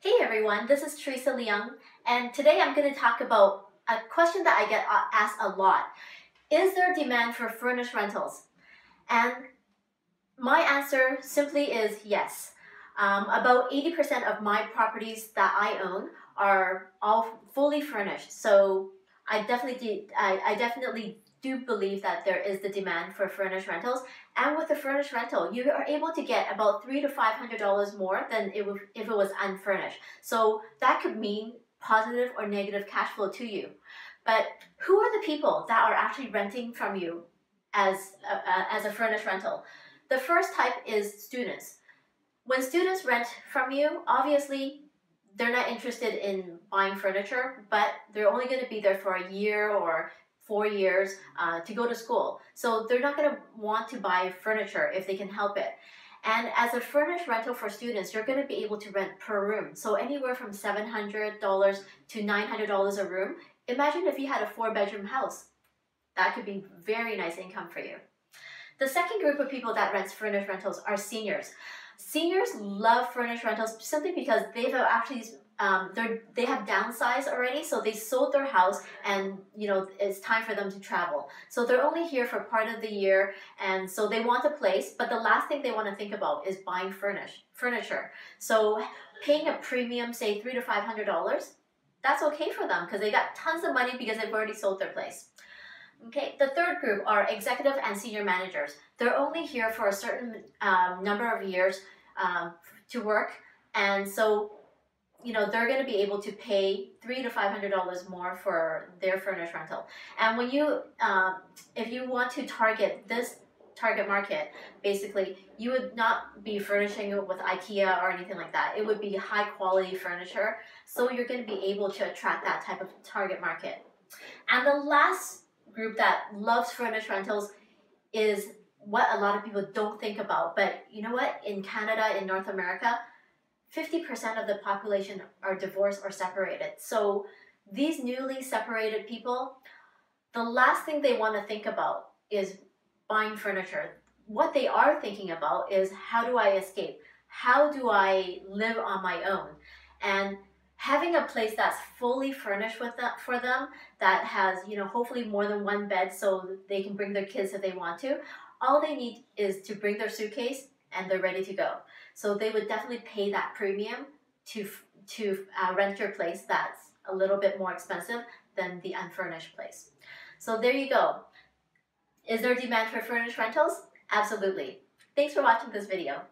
Hey everyone, this is Teresa Leung, and today I'm going to talk about a question that I get asked a lot. Is there demand for furnished rentals? And my answer simply is yes. Um, about 80% of my properties that I own are all fully furnished, so I definitely, I, I definitely do believe that there is the demand for furnished rentals. And with the furnished rental, you are able to get about three to five hundred dollars more than it would, if it was unfurnished. So that could mean positive or negative cash flow to you. But who are the people that are actually renting from you as a, as a furnished rental? The first type is students. When students rent from you, obviously they're not interested in buying furniture, but they're only going to be there for a year or four years uh, to go to school. So they're not going to want to buy furniture if they can help it. And as a furnished rental for students, you're going to be able to rent per room. So anywhere from $700 to $900 a room. Imagine if you had a four bedroom house. That could be very nice income for you. The second group of people that rents furnished rentals are seniors. Seniors love furnished rentals simply because they've actually um, they they have downsized already, so they sold their house, and you know it's time for them to travel. So they're only here for part of the year, and so they want a place. But the last thing they want to think about is buying furnish furniture. So paying a premium, say three to five hundred dollars, that's okay for them because they got tons of money because they've already sold their place. Okay, the third group are executive and senior managers. They're only here for a certain um, number of years um, to work, and so you know they're going to be able to pay three to five hundred dollars more for their furnished rental. And when you, um, if you want to target this target market, basically, you would not be furnishing it with IKEA or anything like that. It would be high quality furniture, so you're going to be able to attract that type of target market. And the last group that loves furnished rentals is what a lot of people don't think about. But you know what? In Canada, in North America, 50% of the population are divorced or separated. So these newly separated people, the last thing they want to think about is buying furniture. What they are thinking about is how do I escape? How do I live on my own? And having a place that's fully furnished with that for them that has you know hopefully more than one bed so they can bring their kids if they want to all they need is to bring their suitcase and they're ready to go. So they would definitely pay that premium to to uh, rent your place that's a little bit more expensive than the unfurnished place. So there you go. Is there demand for furnished rentals? Absolutely. Thanks for watching this video.